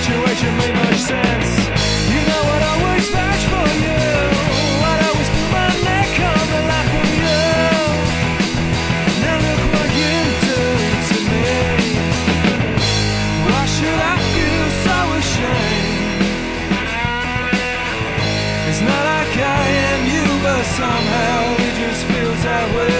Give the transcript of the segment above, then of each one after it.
situation made much sense. You know what I always vouch for you. I'd always put my neck on the line for you. Now look what you do to me. Why should I feel so ashamed? It's not like I am you, but somehow it just feels that way.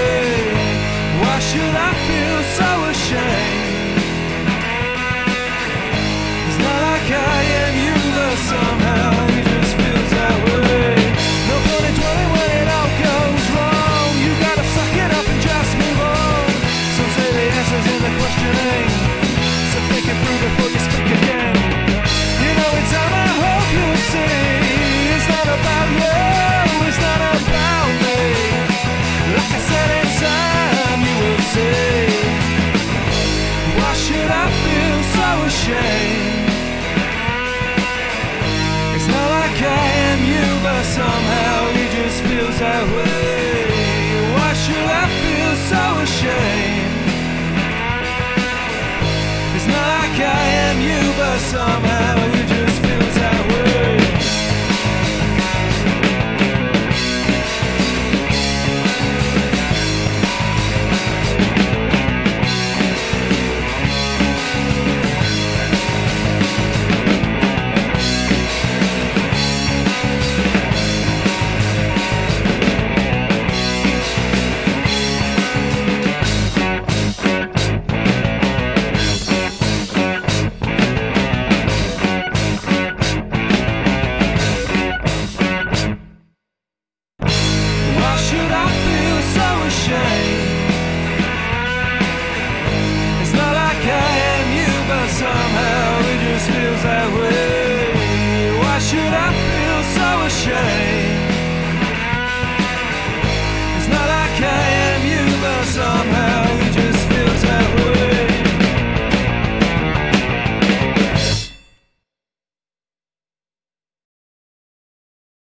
like I am you, but somehow.